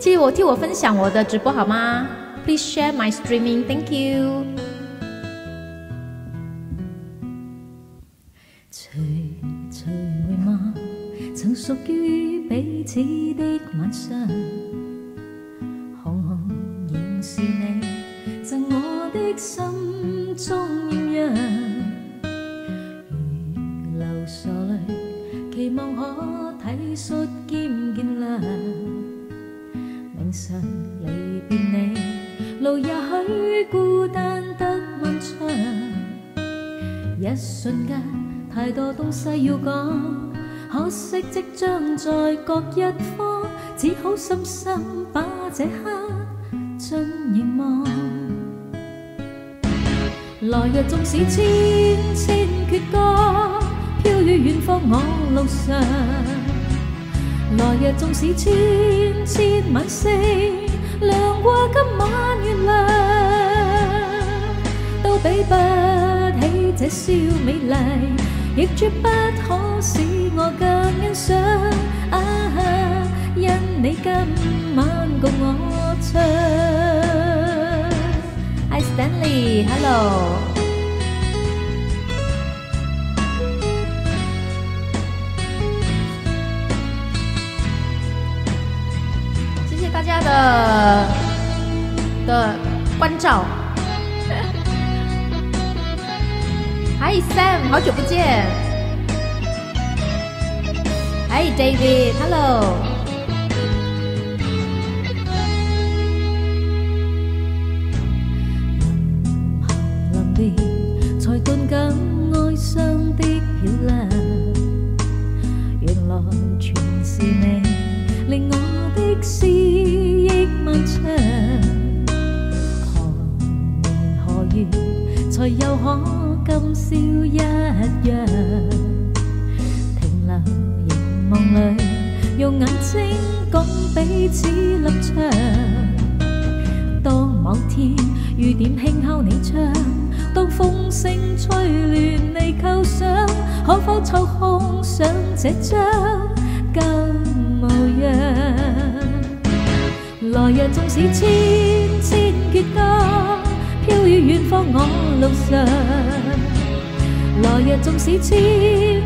替我替我分享我的直播好吗？Please share my streaming. Thank you. 隨隨回望，曾属于彼此的晚上，紅紅仍是你，赠我的心中艳阳。如流傻泪，期望可體恤兼。明晨离别你，路也许孤单得漫长，一瞬间。太多东西要讲，可惜即将在各一方，只好深深把这刻尽凝望。来日纵使千千阙歌，飘于远方我路上。 來日縱使千千晚星，亮過今晚月亮，都比不起這笑美麗。亦絕不可使我更欣賞。啊，因你今晚共我唱。I Stanley，Hello。大家的的关照。嗨 Sam，好久不见。嗨 David，Hello。才又可？今宵一样，停留凝望里，用眼睛讲彼此立场。当某天雨点轻敲你窗，当风声吹乱你构想，可否抽空想这张旧模样？来日纵使千千阙歌。 飘于远方我路上。来日纵使千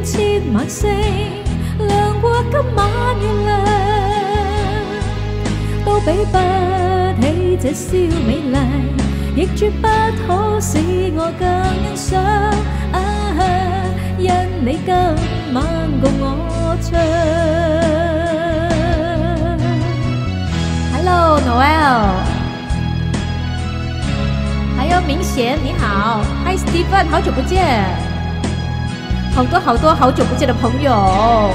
千晚星，亮过今晚月亮，都比不起这笑美丽，亦绝不可使我更欣赏。啊，因你今晚共我唱。Hello Noel。还有 明贤，你好，Hi Stephen，好久不见，好多好多好久不见的朋友，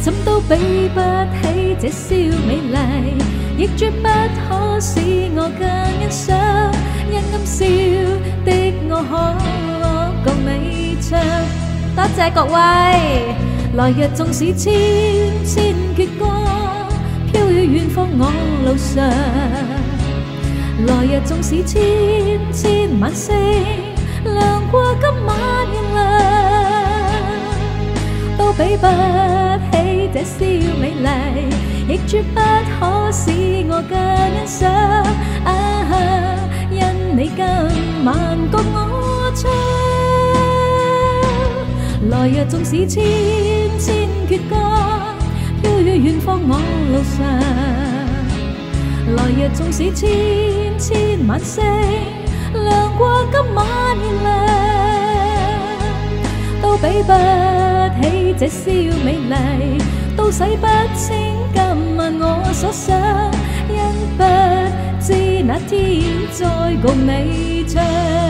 怎都比不起這笑美麗，亦絕不可使我更欣賞。因暗笑的我可共你唱，多謝各位。來日纵使千千阙歌，飄於遠方我路上。来日纵使千千晚星，亮过今晚月亮，都比不起这笑美丽，亦绝不可使我更欣赏。啊，因你今晚共我唱，来日纵使千千阙歌，飘于远方我路上。来日纵使千 千晚星，亮过今晚月亮，都比不起这笑美丽，都洗不清今晚我所想，因不知那天再共你唱。